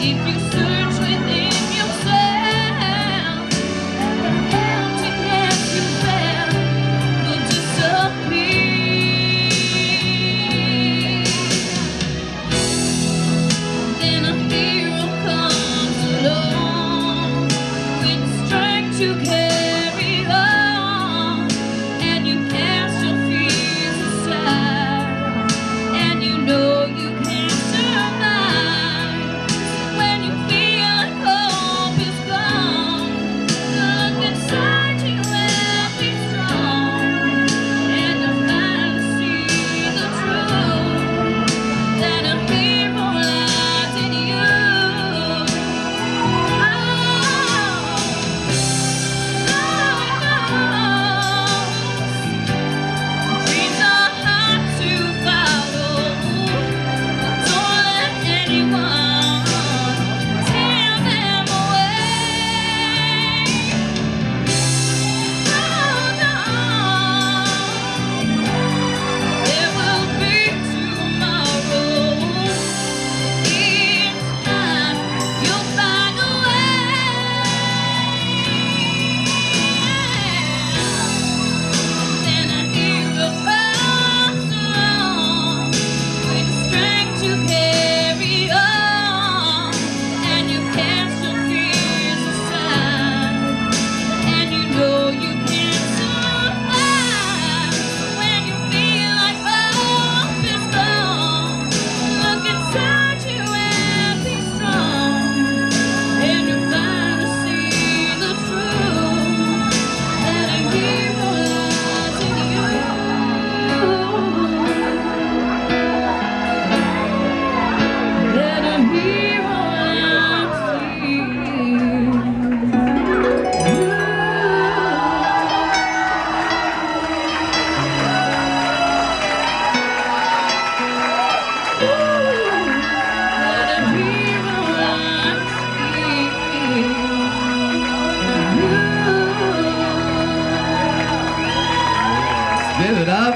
keep it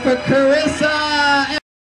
for Carissa!